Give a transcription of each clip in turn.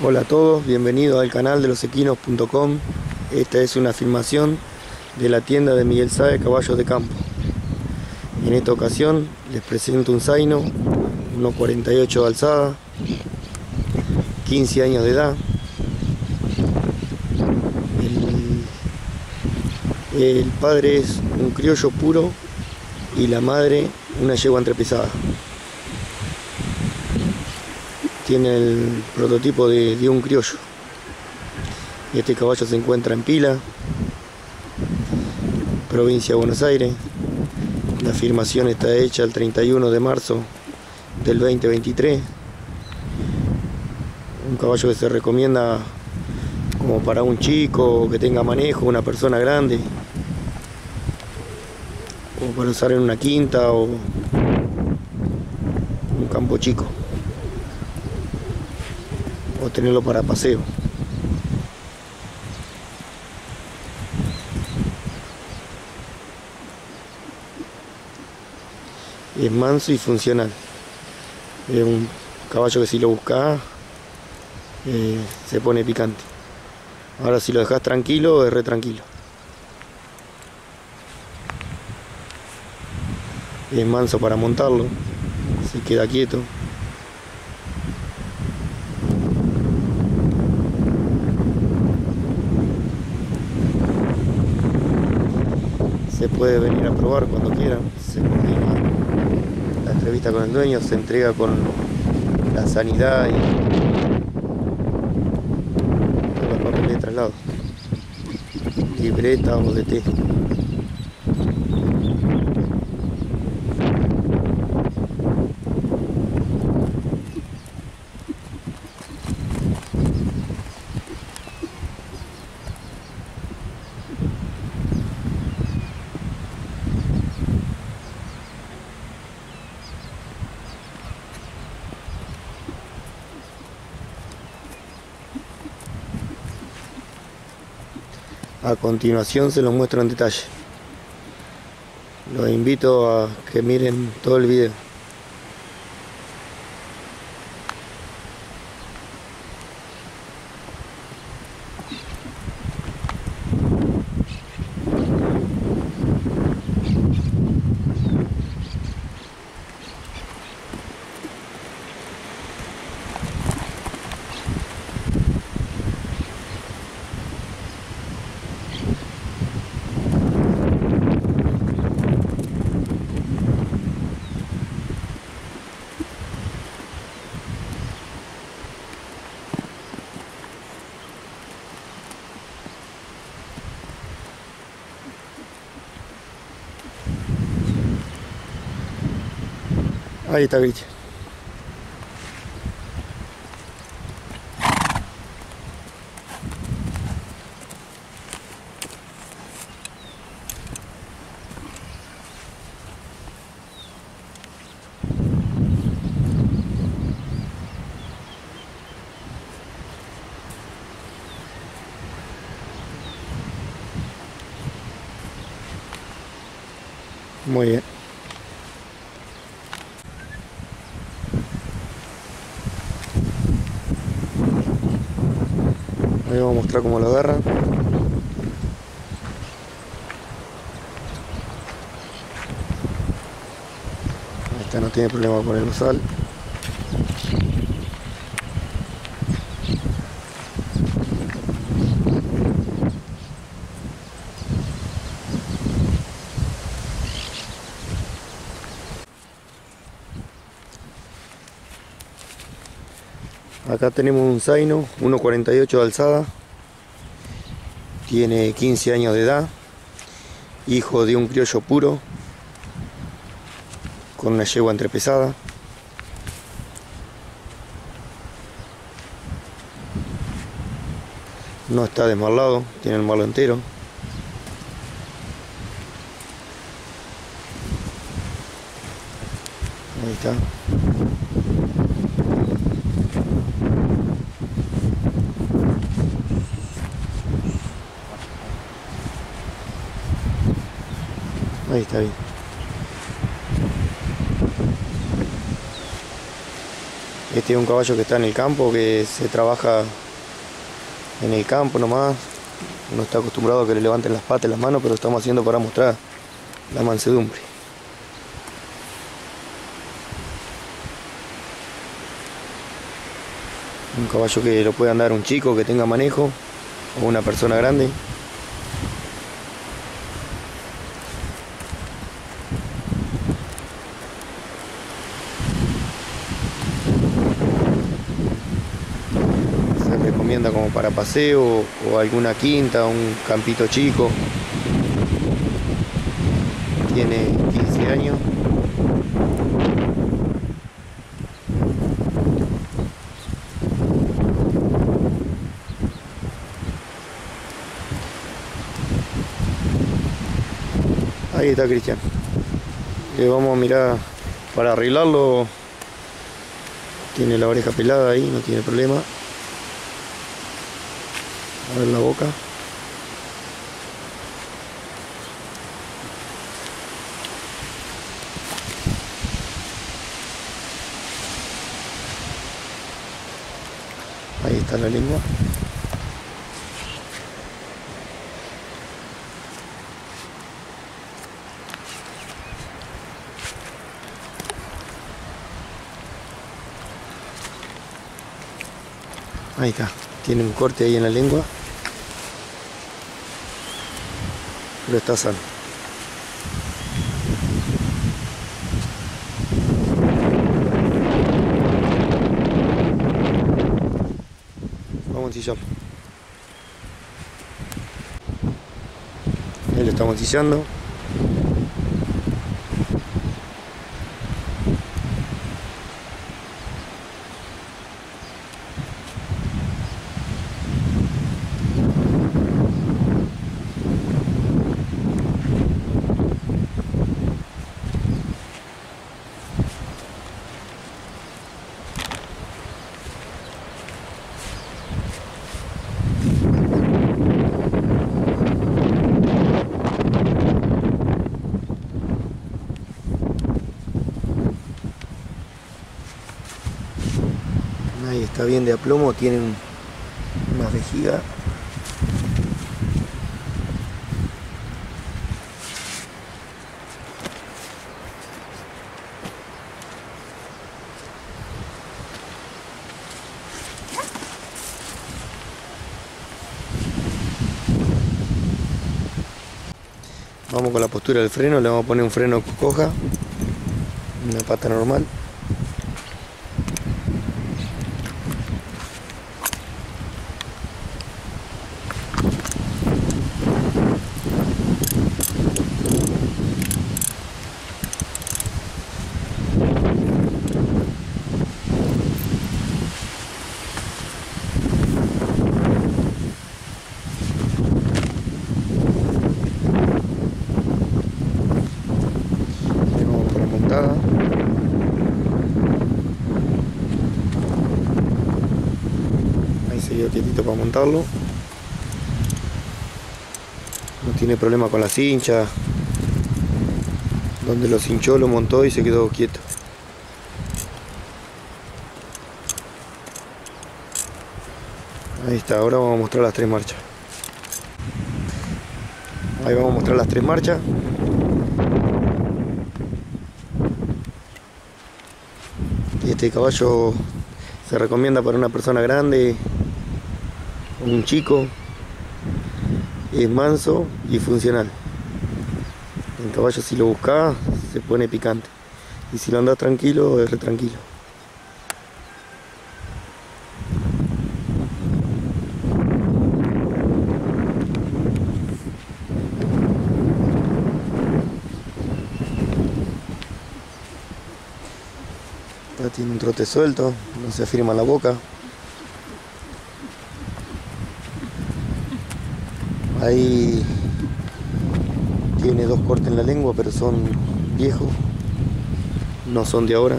Hola a todos, bienvenidos al canal de losequinos.com. Esta es una filmación de la tienda de Miguel Sae Caballos de Campo. En esta ocasión les presento un Zaino, 1.48 de alzada, 15 años de edad. El, el padre es un criollo puro y la madre una yegua entrepesada tiene el prototipo de, un criollo. Y este caballo se encuentra en Pila, provincia de Buenos Aires. La afirmación está hecha el 31 de marzo del 2023. Un caballo que se recomienda como para un chico que tenga manejo, una persona grande, o para usar en una quinta o un campo chico o tenerlo para paseo. Es manso y funcional. Es un caballo que si lo buscas eh, se pone picante. Ahora si lo dejas tranquilo, es re tranquilo. Es manso para montarlo, se queda quieto. Se puede venir a probar cuando quieran, se coordina la entrevista con el dueño, se entrega con la sanidad y todos los papeles de traslado, libreta o de A continuación se los muestro en detalle. Los invito a que miren todo el video. Está Cristian. Muy bien. Ahí vamos a mostrar cómo lo agarra. Esta no tiene problema con el sal. Acá tenemos un Zaino, 1.48 de alzada, tiene 15 años de edad, hijo de un criollo puro, con una yegua entrepesada. No está desmarlado, tiene el malo entero. Ahí está. Ahí está bien. Este es un caballo que está en el campo, que se trabaja en el campo nomás. Uno está acostumbrado a que le levanten las patas y las manos, pero estamos haciendo para mostrar la mansedumbre. Un caballo que lo puede andar un chico que tenga manejo o una persona grande. Se recomienda como para paseo o alguna quinta, un campito chico. Tiene 15 años. Ahí está Cristian. Le vamos a mirar para arreglarlo. Tiene la oreja pelada ahí, no tiene problema. Ver la boca. Ahí está la lengua. Ahí está, tiene un corte ahí en la lengua. Pero está sano. Vamos a. Ahí lo estamos ensillando. Ahí está bien de aplomo, tiene un- una vejiga. Vamos con la postura del freno, le vamos a poner un freno coja, una pata normal. Tenemos para montada. Ahí para montarlo. No tiene problema con las hinchas. Donde lo hinchó lo montó y se quedó quieto. Ahí está, ahora vamos a mostrar las tres marchas. Ahí vamos a mostrar las tres marchas. Este caballo se recomienda para una persona grande, un chico, es manso y funcional. El caballo si lo buscas se pone picante y si lo andas tranquilo es re tranquilo. Ya tiene un trote suelto, no se afirma la boca. Ahí tiene dos cortes en la lengua, pero son viejos, no son de ahora.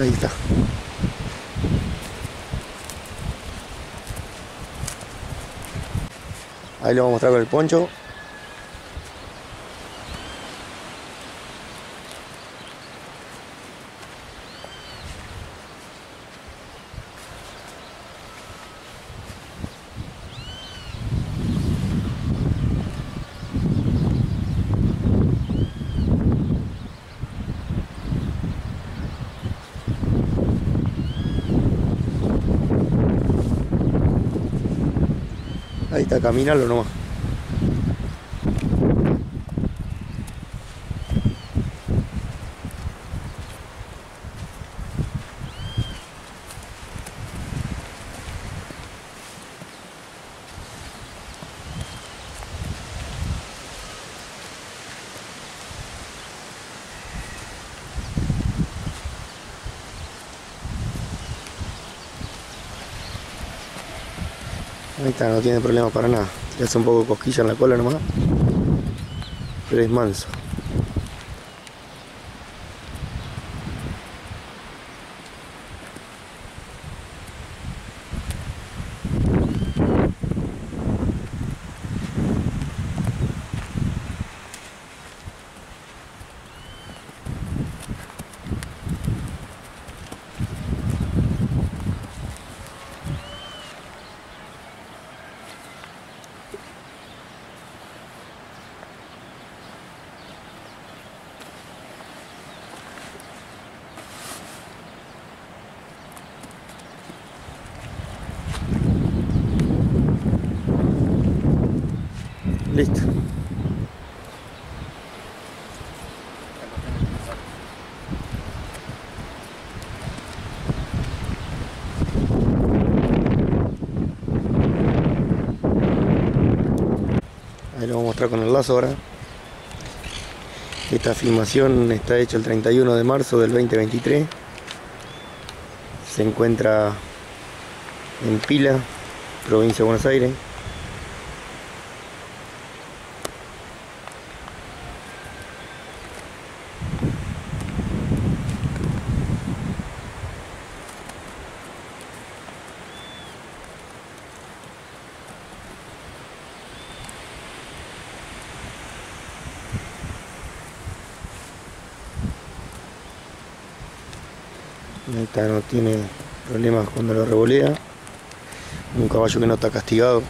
Ahí está. Ahí lo vamos a mostrar con el poncho. Ahí está, caminarlo nomás. No tiene problema para nada. Le hace un poco de cosquilla en la cola nomás. Pero es manso. Ahí lo vamos a mostrar con el lazo ahora. Esta filmación está hecha el 31 de marzo del 2023. Se encuentra en Pila, provincia de Buenos Aires. Esta no tiene problemas cuando lo revolea. Un caballo que no está castigado.